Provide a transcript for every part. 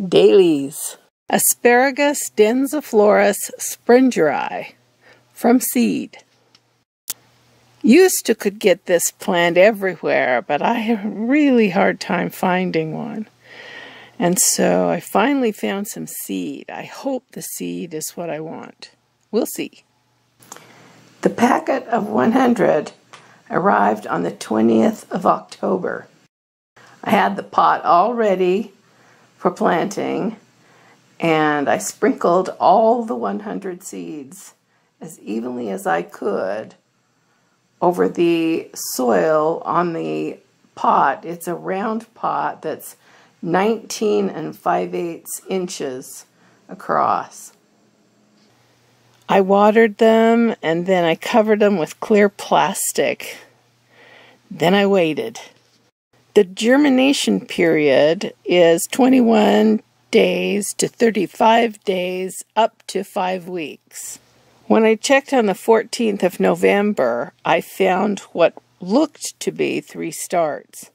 Dailyz. Asparagus densiflorus sprengeri from seed. Used to could get this plant everywhere, but I have a really hard time finding one. And so I finally found some seed. I hope the seed is what I want. We'll see. The packet of 100 arrived on the 20th of October. I had the pot all ready for planting and I sprinkled all the 100 seeds as evenly as I could over the soil on the pot. It's a round pot that's 19 and 5 eighths inches across. I watered them and then I covered them with clear plastic. Then I waited. The germination period is 21 days to 35 days up to 5 weeks. When I checked on the 14th of November, I found what looked to be three starts.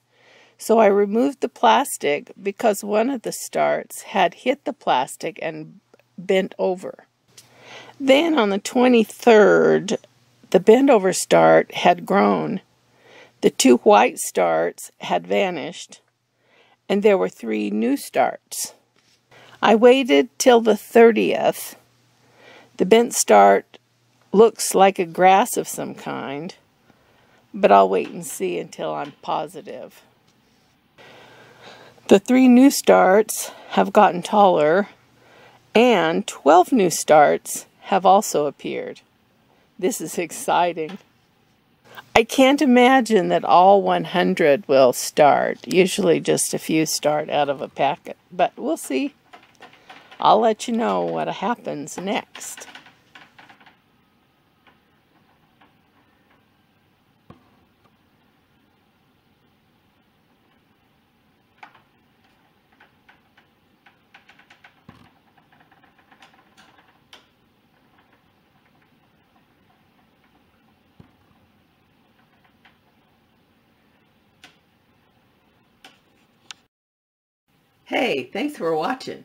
So I removed the plastic because one of the starts had hit the plastic and bent over. Then on the 23rd, the bent over start had grown the two white starts had vanished, and there were three new starts. I waited till the 30th. The bent start looks like a grass of some kind, but I'll wait and see until I'm positive. The three new starts have gotten taller, and 12 new starts have also appeared. This is exciting. I can't imagine that all 100 will start. Usually just a few start out of a packet, but we'll see. I'll let you know what happens next. Hey, thanks for watching.